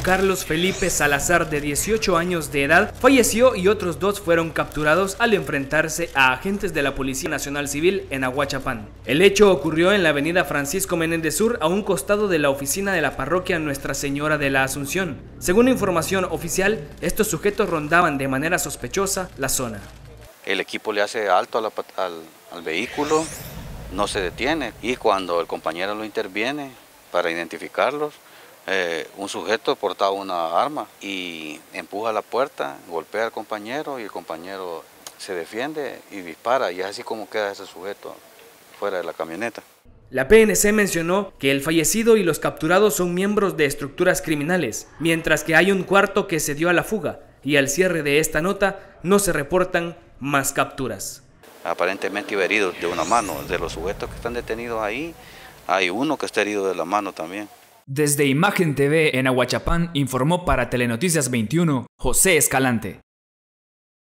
Carlos Felipe Salazar, de 18 años de edad, falleció y otros dos fueron capturados al enfrentarse a agentes de la Policía Nacional Civil en Aguachapán. El hecho ocurrió en la avenida Francisco Menéndez Sur, a un costado de la oficina de la parroquia Nuestra Señora de la Asunción. Según información oficial, estos sujetos rondaban de manera sospechosa la zona. El equipo le hace alto al, al vehículo, no se detiene y cuando el compañero lo interviene para identificarlos, eh, un sujeto portaba una arma y empuja la puerta, golpea al compañero y el compañero se defiende y dispara y es así como queda ese sujeto fuera de la camioneta. La PNC mencionó que el fallecido y los capturados son miembros de estructuras criminales, mientras que hay un cuarto que se dio a la fuga y al cierre de esta nota no se reportan más capturas. Aparentemente iba herido de una mano, de los sujetos que están detenidos ahí, hay uno que está herido de la mano también. Desde Imagen TV en Aguachapán informó para Telenoticias 21 José Escalante.